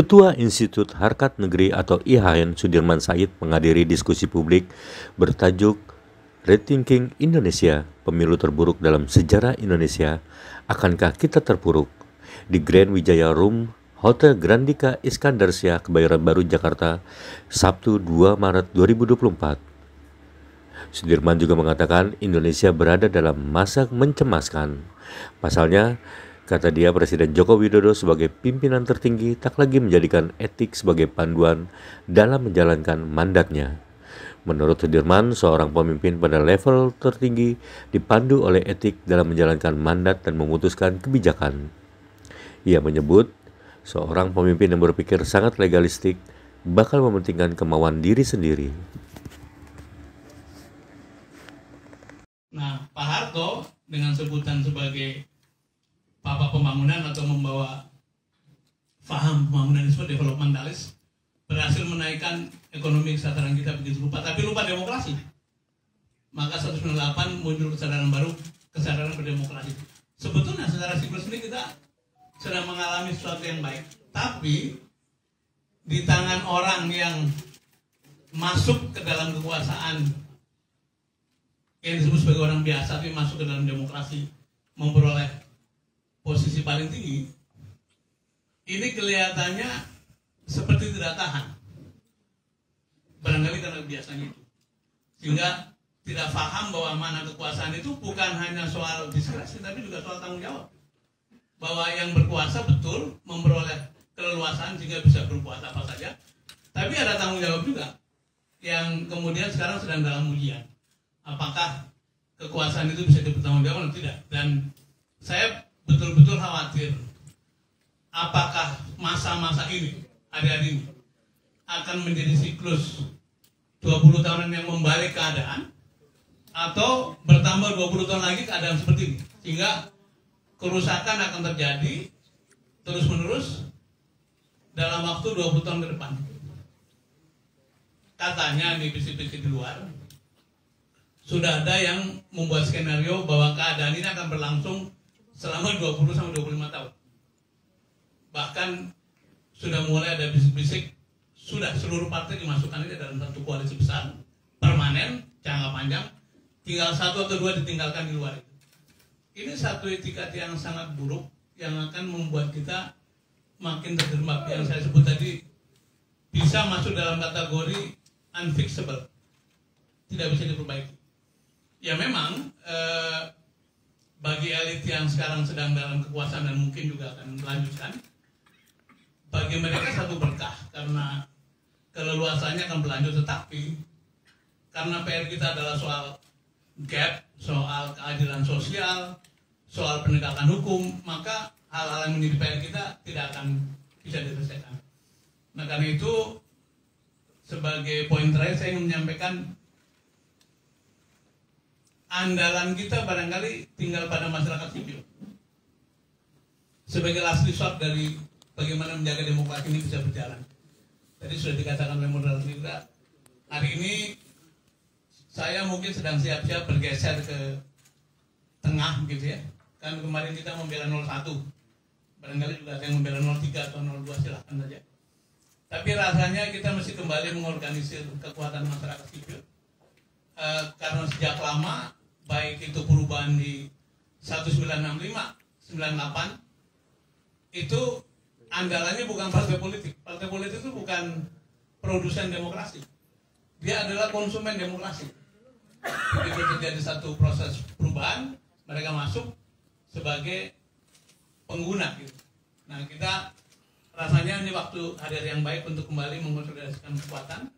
Ketua Institut Harkat Negeri atau IHN Sudirman Said menghadiri diskusi publik bertajuk Rethinking Indonesia, pemilu terburuk dalam sejarah Indonesia, akankah kita terpuruk? Di Grand Wijaya Room, Hotel Grandika Iskandar Syah, Kebayoran Baru, Jakarta, Sabtu 2 Maret 2024. Sudirman juga mengatakan Indonesia berada dalam masa mencemaskan. Pasalnya, kata dia Presiden Joko Widodo sebagai pimpinan tertinggi tak lagi menjadikan etik sebagai panduan dalam menjalankan mandatnya. Menurut Sudirman, seorang pemimpin pada level tertinggi dipandu oleh etik dalam menjalankan mandat dan memutuskan kebijakan. Ia menyebut, seorang pemimpin yang berpikir sangat legalistik bakal mementingkan kemauan diri sendiri. Nah, Pak Harto dengan sebutan sebagai papa pembangunan atau membawa paham pembangunan disebut developmentalis berhasil menaikkan ekonomi kesejahteraan kita begitu lupa, tapi lupa demokrasi. Maka 198 muncul kesadaran baru, kesadaran berdemokrasi. Sebetulnya secara siklus ini kita sedang mengalami sesuatu yang baik, tapi di tangan orang yang masuk ke dalam kekuasaan yang disebut sebagai orang biasa tapi masuk ke dalam demokrasi memperoleh posisi paling tinggi ini kelihatannya seperti tidak tahan. Barangkali karena biasanya itu. Sehingga tidak paham bahwa mana kekuasaan itu bukan hanya soal diskresi tapi juga soal tanggung jawab. Bahwa yang berkuasa betul memperoleh keleluasaan sehingga bisa berbuat apa saja tapi ada tanggung jawab juga yang kemudian sekarang sedang dalam ujian. Apakah kekuasaan itu bisa dipertanggungjawabkan atau tidak. Dan saya betul-betul khawatir apakah masa-masa ini, hari-hari ini, akan menjadi siklus 20 tahunan yang membalik keadaan atau bertambah 20 tahun lagi keadaan seperti ini. Sehingga kerusakan akan terjadi terus-menerus dalam waktu 20 tahun ke depan. Katanya di bisik-bisik di luar, sudah ada yang membuat skenario bahwa keadaan ini akan berlangsung selama 20 sampai 25 tahun. Bahkan sudah mulai ada bisik-bisik sudah seluruh partai dimasukkan ini dalam satu koalisi besar permanen jangka panjang tinggal satu atau dua ditinggalkan di luar itu. Ini satu etikat yang sangat buruk yang akan membuat kita makin terjerembab yang saya sebut tadi bisa masuk dalam kategori unfixable tidak bisa diperbaiki ya memang eh, bagi elit yang sekarang sedang dalam kekuasaan dan mungkin juga akan melanjutkan bagi mereka satu berkah karena keleluasannya akan berlanjut tetapi karena PR kita adalah soal gap, soal keadilan sosial, soal penegakan hukum, maka hal-hal yang menjadi PR kita tidak akan bisa diselesaikan. Nah karena itu sebagai poin terakhir saya ingin menyampaikan andalan kita barangkali tinggal pada masyarakat sipil. Sebagai last resort dari bagaimana menjaga demokrasi ini bisa berjalan. Tadi sudah dikatakan oleh moderator juga, hari ini saya mungkin sedang siap-siap bergeser ke tengah gitu ya. Kan kemarin kita membela 01. Barangkali juga ada yang membela 03 atau 02 silahkan saja. Tapi rasanya kita mesti kembali mengorganisir kekuatan masyarakat sipil. E, karena sejak lama itu perubahan di 1965, 98 itu andalannya bukan partai politik. Partai politik itu bukan produsen demokrasi. Dia adalah konsumen demokrasi. Begitu terjadi satu proses perubahan, mereka masuk sebagai pengguna gitu. Nah, kita rasanya ini waktu hadir yang baik untuk kembali mengkonsolidasikan kekuatan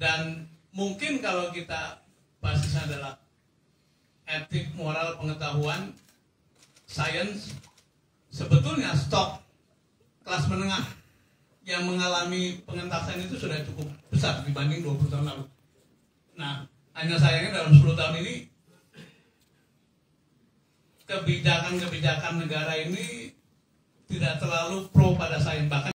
dan mungkin kalau kita basisnya adalah etik, moral, pengetahuan, sains, sebetulnya stok kelas menengah yang mengalami pengentasan itu sudah cukup besar dibanding 20 tahun lalu. Nah, hanya sayangnya dalam 10 tahun ini kebijakan-kebijakan negara ini tidak terlalu pro pada sains bahkan